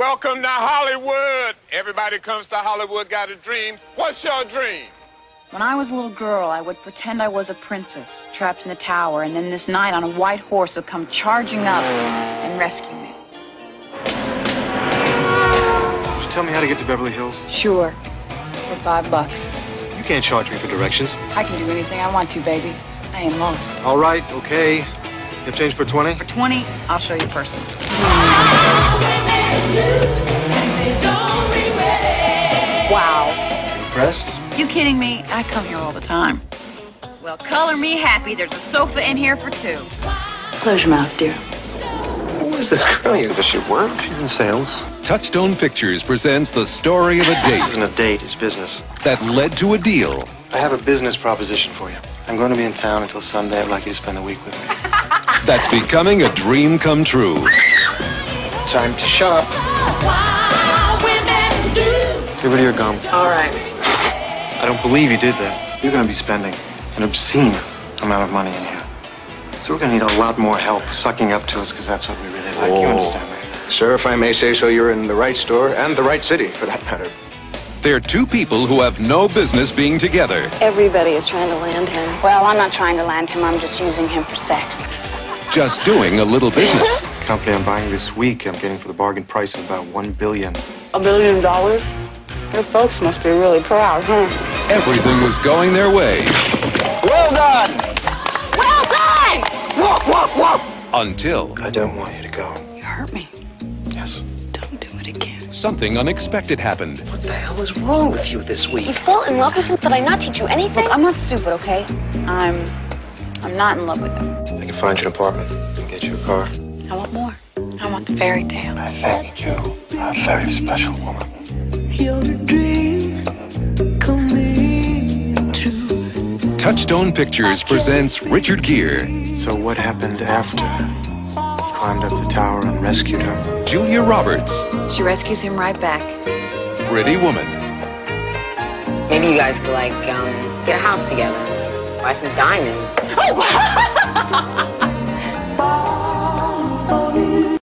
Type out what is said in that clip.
Welcome to Hollywood. Everybody comes to Hollywood, got a dream. What's your dream? When I was a little girl, I would pretend I was a princess trapped in the tower, and then this knight on a white horse would come charging up and rescue me. Could you tell me how to get to Beverly Hills? Sure. For five bucks. You can't charge me for directions. I can do anything I want to, baby. I ain't lost. All right, okay. You have change for 20? For 20, I'll show you person. Wow. Impressed? You kidding me? I come here all the time. Well, color me happy. There's a sofa in here for two. Close your mouth, dear. What is this girl here? Does she work? She's in sales. Touchstone Pictures presents the story of a This date isn't a date, it's business. that led to a deal. I have a business proposition for you. I'm going to be in town until Sunday. I'd like you to spend the week with me. that's becoming a dream come true. Time to shop. Get rid of your gum. All right. I don't believe you did that. You're going to be spending an obscene amount of money in here. So we're going to need a lot more help sucking up to us because that's what we really like. You Oh. understand, right? Sir, if I may say so, you're in the right store and the right city, for that matter. They're two people who have no business being together, Everybody is trying to land him. Well, I'm not trying to land him. I'm just using him for sex. Just doing a little business. The company I'm buying this week, I'm getting for the bargain price of about one billion. A billion dollars? Your folks must be really proud, huh? Everything was going their way Well done! Well done! Whoa, whoa, whoa! until I don't want you to go. You hurt me. Yes. Don't do it again. something unexpected happened. What the hell is wrong with you this week? You fall in love with him? Did I not teach you anything? Look, I'm not stupid, okay? I'm. I'm not in love with him. I can find you an apartment and get you a car. I want more. I want the fairy tale. I think you are a very special woman. Your dream coming true. Touchstone Pictures presents Richard Gere, So what happened after? He climbed up the tower and rescued her. Julia Roberts, She rescues him right back. Pretty Woman, Maybe you guys could like um, get a house together, buy some diamonds ha ha ha